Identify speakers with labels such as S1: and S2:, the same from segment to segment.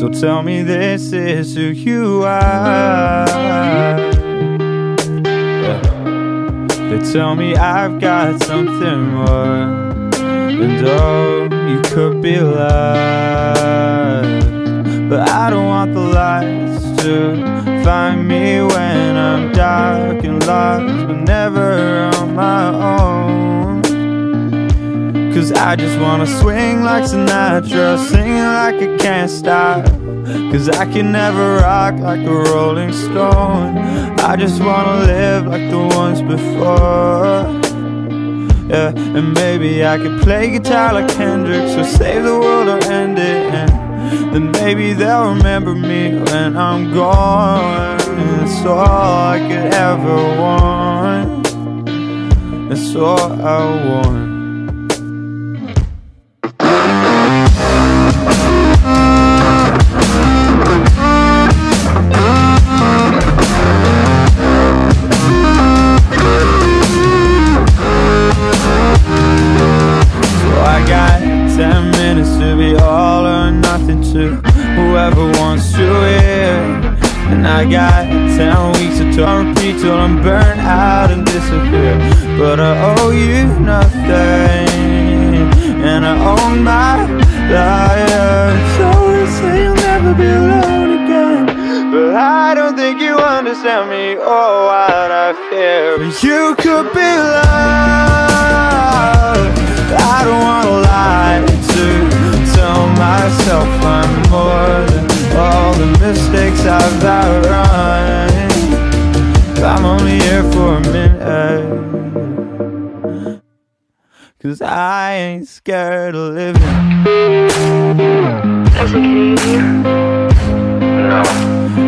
S1: So tell me this is who you are. They tell me I've got something more. And oh, you could be loved. But I don't want the lights to find me when I'm dark and lost, but never Cause I just wanna swing like Sinatra, sing like I can't stop. Cause I can never rock like a rolling stone. I just wanna live like the ones before. Yeah, and maybe I could play guitar like Hendrix or save the world or end it. And then maybe they'll remember me when I'm gone. That's all I could ever want. That's all I want. I got ten weeks to repeat till I'm burnt out and disappear. But I owe you nothing And I own my life. So they say you'll never be alone again. But I don't think you understand me or what I fear. You could be loved. I don't wanna lie to tell myself I'm more mistakes I've outrun I'm only here for a minute Cause I ain't scared of living
S2: Does it get easier?
S3: No.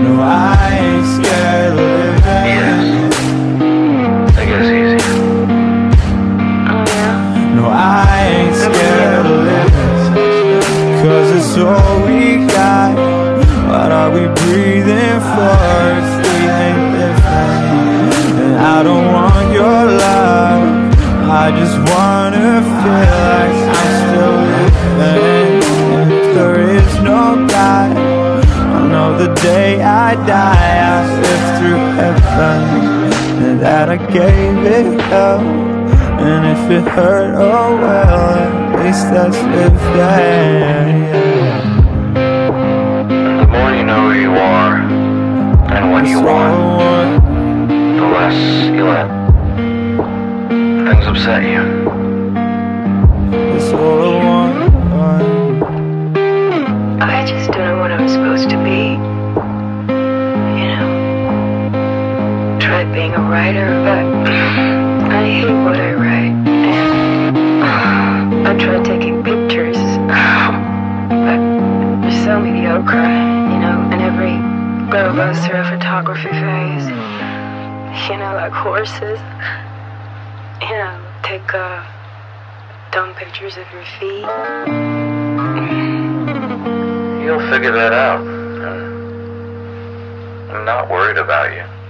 S1: No, I ain't scared of living
S3: Yes. It gets easier.
S2: Oh yeah?
S1: No, I ain't scared of living Cause it's all we got What are we breathing for we ain't living? And I don't want your love. I just wanna feel like I'm still living. If there is no God. I know the day I die I live through heaven. And that I gave it up. And if it hurt, oh well At least that's living
S3: who you are and what you want, the less you let things upset you.
S1: That's all I want.
S2: I just don't know what I'm supposed to be. You know? Tried being a writer, but I hate what I write. I tried taking pictures, but they're so mediocre, goes through a photography phase. You know, like horses. You know, take uh, dumb pictures of your feet.
S3: You'll figure that out. I'm not worried about you.